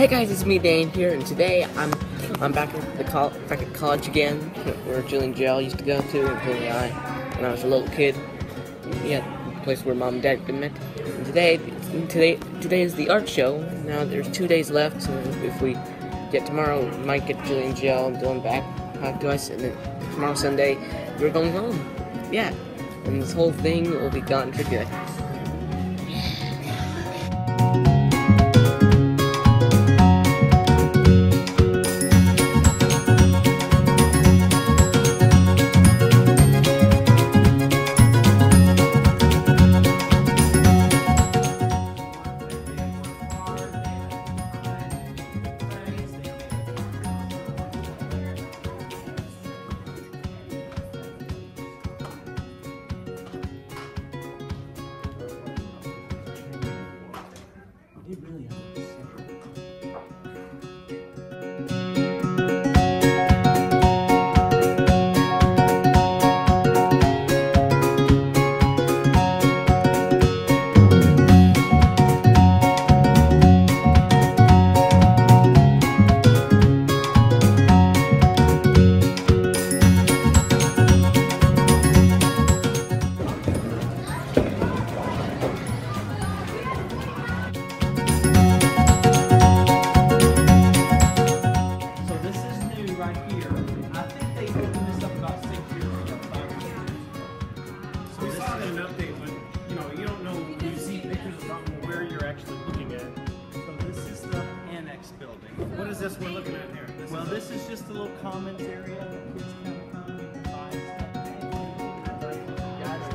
Hey guys, it's me Dane here, and today I'm I'm back at the col- back at college again, where Julian Gel used to go to, including I, when I was a little kid. Yeah, the place where mom and dad met. And today, today, today is the art show. Now there's two days left, so if we get tomorrow, we might get Julian Gel and Dylan back. How do I say it? Tomorrow Sunday, we're going home. Yeah, and this whole thing will be gone trivia. This we're looking at here? This Well, is this is just a little commons area. that Kids can come and buy stuff. Guys